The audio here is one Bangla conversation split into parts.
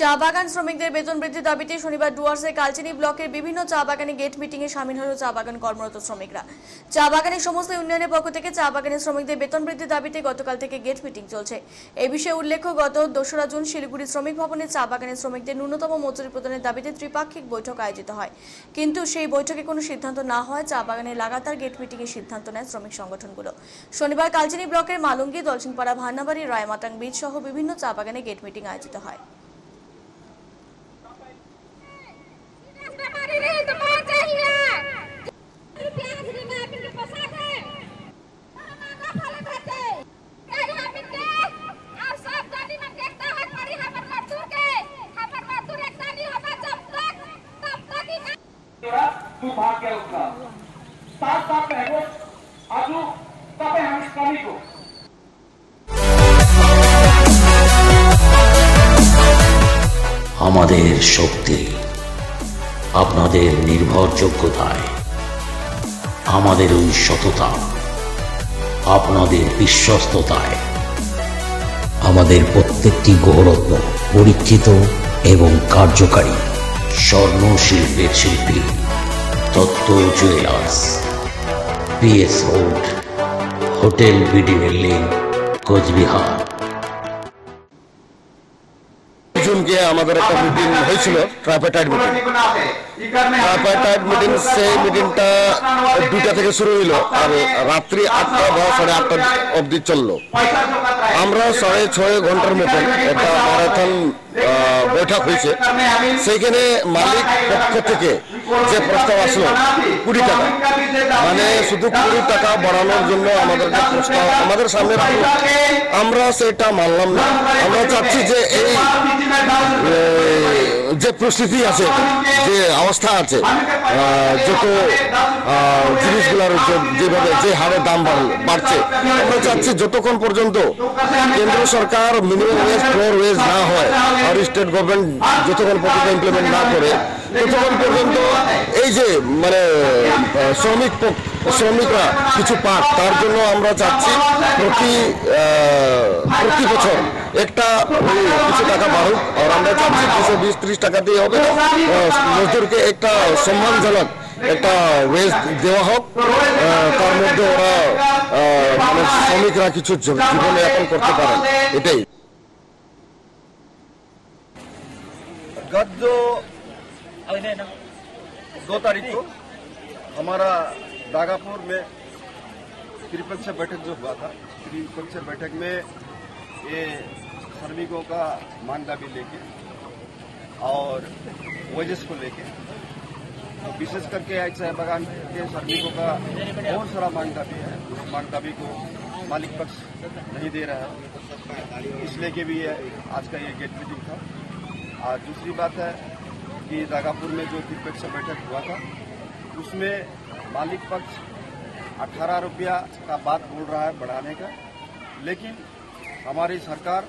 চা বাগান শ্রমিকদের বেতন বৃদ্ধির দাবিতে শনিবার ডুয়ার্সের কালচিনি ব্লকের বিভিন্ন চা বাগানে গেট মিটিং এ সামিল হল চা বাগান কর্মরত শ্রমিকরা। চা বাগানের সমস্ত ইউনিয়নের পক্ষ থেকে চা বাগানের শ্রমিকদের বেতন বৃদ্ধির দাবিতে গতকাল থেকে গেট মিটিং চলছে। এ বিষয়ে উল্লেখ্য, গত দোসরা জুন শিলিগুড়ি শ্রমিক ভবনে চা বাগানের শ্রমিকদের ন্যূনতম মজুরি প্রদানের দাবিতে ত্রিপাক্ষিক বৈঠক আয়োজিত হয়। কিন্তু সেই বৈঠকে কোনো সিদ্ধান্ত না হয় চা বাগানে লাগাতার গেট মিটিং এর সিদ্ধান্ত নেয় শ্রমিক সংগঠনগুলো। শনিবার কালচিনি ব্লকের মালুঙ্গি দলসিংপাড়া ভান্নাবাড়ি, রায়মাটাং বীচ সহ বিভিন্ন চা বাগানে গেট মিটিং আয়োজিত হয়। સાથ સાથ રહેવો હજુ તમે હમ શ્રમિકો আমাদের শক্তি আপনাদের নির্ভরযোগ্যতায় আমাদের ওই সততা আপনাদের বিশ্বস্ততায়, আমাদের প্রত্যেকটি গৌরত্ন পরীক্ষিত এবং কার্যকারী স্বর্ণ শিল্পের শিল্পী তত্ত্ব jewellers PS road hotel BD building Coochbehar আমাদের একটা মিটিং হয়েছিল মিটিং মিটিং সেই মিটিংটা দুটা থেকে শুরু হইল, আর রাত্রি আটটা বা সাড়ে আটটা অবধি চলল। আমরা সাড়ে ছয় ঘণ্টার মতন একটা ম্যারাথন বৈঠক হয়েছে। সেইখানে মালিক পক্ষ থেকে যে প্রস্তাব আসলো, কুড়ি টাকা। মানে শুধু কুড়ি টাকা বাড়ানোর জন্য আমাদেরকে প্রস্তাব আমাদের সামনে আমরা সেটা মানলাম না। আমরা চাচ্ছি যে এই যে পরিস্থিতি আছে, যে অবস্থা আছে যত জিনিসগুলোর যেভাবে, যে হারে দাম বাড়- বাড়ছে, আমরা চাচ্ছি যতক্ষণ পর্যন্ত কেন্দ্র সরকার মিনিমাম ওয়েজ ফ্লোর ওয়েজ না হয়, আর স্টেট গভর্নমেন্ট যতক্ষণ পর্যন্ত ইমপ্লিমেন্ট না করে যতক্ষণ পর্যন্ত এই যে মানে শ্রমিক শ্রমিকরা কিছু পাক, তার জন্য আমরা যাচ্ছি প্রতি প্রতি বছর একটা কিছু টাকা বাড়ুক, আর আমরা চাচ্ছি দুশো বিশ, ত্রিশ টাকা দিয়ে হবে। মজদুরকে একটা সম্মানজনক একটা ওয়েজ দেওয়া হোক। তার মধ্যে ওরা মানে শ্রমিকরা কিছু জীবনে এখন করতে পারেন, এটাই। গদ্য दो तारीख को हमारा दागापुर में त्रिपक्षीय बैठक जो हुआ था त्रिपक्षीय बैठक में ये श्रमिकों का मांग दाबी लेके और वेजेस को लेके तो विशेष करके ऐसा बगान के श्रमिकों का बहुत सारा मांग दाबी है। उस मांग दाबी को मालिक पक्ष नहीं दे रहा है। इसलिए के भी आज का ये गेट मीटिंग था। और दूसरी बात है कि दागापुर में जो त्रिपक्षीय बैठक हुआ था, उसमें मालिक पक्ष अठारह रुपया का बात बोल रहा है बढ़ाने का, लेकिन हमारी सरकार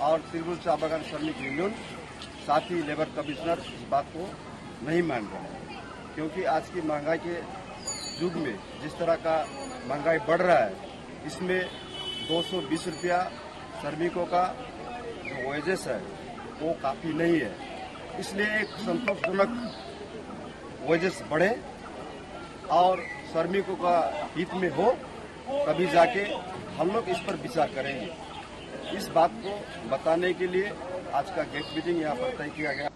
और त्रिपुर चाह बागान श्रमिक यूनियन, साथ ही लेबर कमिश्नर इस बात को नहीं मान रहे हैं, क्योंकि आज की महँगाई के युग में जिस तरह का महँगाई बढ़ रहा है, इसमें दो सौ बीस रुपया श्रमिकों का जो वेजेस है, वो काफ़ी नहीं है। इसलिए एक संतोषजनक वेजेस बढ़े और श्रमिकों का हित में हो तभी जाके हम लोग इस पर विचार करेंगे इस बात को बताने के लिए आज का गेट मीटिंग यहाँ पर तय किया गया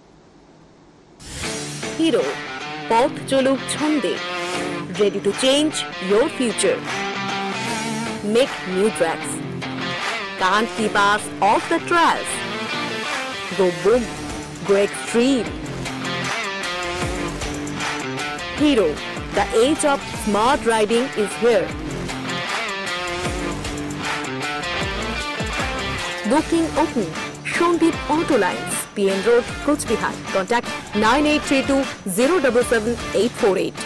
হিরো পথ চলুক ছন্দে ready to change your future make new tracks can't keep us off the trails go boom Go extreme hero the age of smart riding is here booking open Shondip Auto Lines, PN Road, Coach Bihar. Contact 9832 077 848.